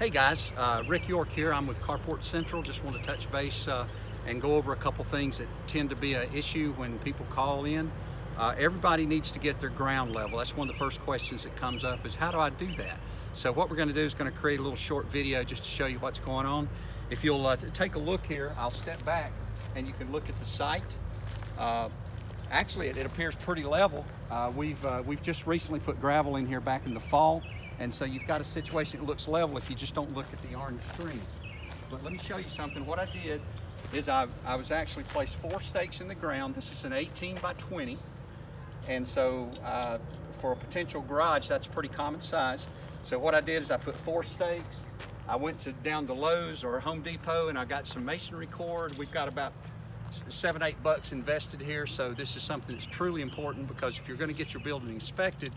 Hey guys, uh, Rick York here. I'm with Carport Central. Just want to touch base uh, and go over a couple things that tend to be an issue when people call in. Uh, everybody needs to get their ground level. That's one of the first questions that comes up is how do I do that? So what we're going to do is going to create a little short video just to show you what's going on. If you'll uh, take a look here, I'll step back and you can look at the site. Uh, actually, it, it, appears pretty level. Uh, we've, we've just recently put gravel in here back in the fall. And so you've got a situation that looks level if you just don't look at the orange strings. But let me show you something. What I did is I, I was actually placed four stakes in the ground. This is an 18 by 20. And so uh, for a potential garage, that's pretty common size. So what I did is I put four stakes. I went to down to Lowe's or Home Depot and I got some masonry cord. We've got about seven, eight bucks invested here. So this is something that's truly important because if you're gonna get your building inspected,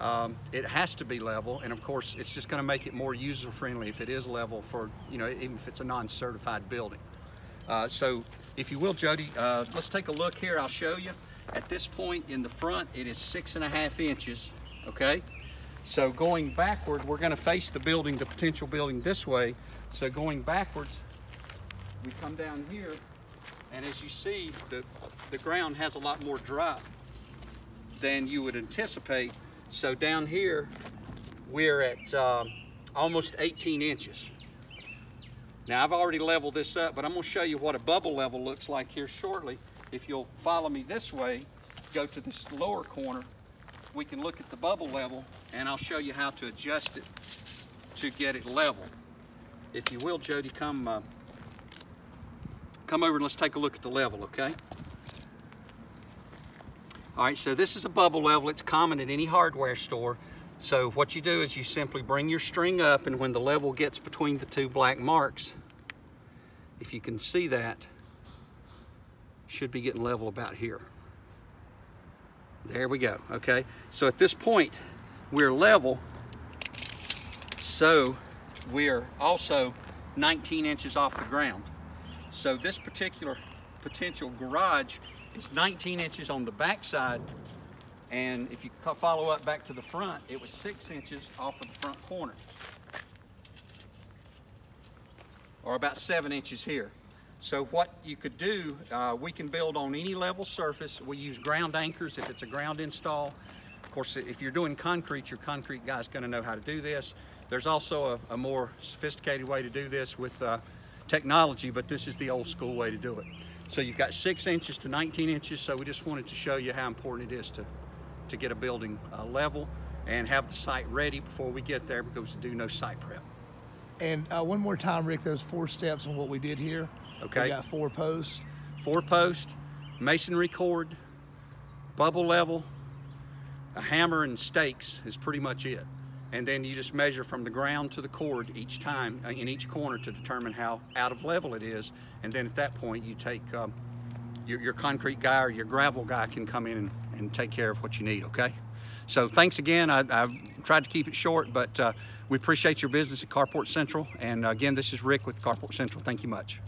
um, it has to be level, and of course, it's just going to make it more user-friendly if it is level for, you know, even if it's a non-certified building. Uh, so, if you will, Jody, uh, let's take a look here. I'll show you. At this point in the front, it is six and a half inches, okay? So going backward, we're gonna face the building, the potential building this way. So going backwards, we come down here, and as you see, the, the ground has a lot more drop than you would anticipate so down here, we're at um, almost 18 inches. Now I've already leveled this up, but I'm gonna show you what a bubble level looks like here shortly. If you'll follow me this way, go to this lower corner, we can look at the bubble level and I'll show you how to adjust it to get it level. If you will, Jody, come, uh, come over and let's take a look at the level, okay? All right, so this is a bubble level. It's common in any hardware store. So what you do is you simply bring your string up and when the level gets between the two black marks, if you can see that, should be getting level about here. There we go, okay? So at this point, we're level, so we're also 19 inches off the ground. So this particular potential garage is 19 inches on the back side, and if you follow up back to the front, it was six inches off of the front corner. Or about seven inches here. So what you could do, uh, we can build on any level surface. We use ground anchors if it's a ground install. Of course, if you're doing concrete, your concrete guy's gonna know how to do this. There's also a, a more sophisticated way to do this with uh, technology, but this is the old school way to do it. So you've got six inches to 19 inches, so we just wanted to show you how important it is to, to get a building uh, level and have the site ready before we get there because we do no site prep. And uh, one more time, Rick, those four steps on what we did here. Okay. We got four posts. Four posts, masonry cord, bubble level, a hammer and stakes is pretty much it and then you just measure from the ground to the cord each time uh, in each corner to determine how out of level it is. And then at that point you take um, your, your, concrete guy or your gravel guy can come in and, and, take care of what you need okay? So thanks again. I, have tried to keep it short but uh, we appreciate your business at Carport Central. And again this is Rick with Carport Central. Thank you much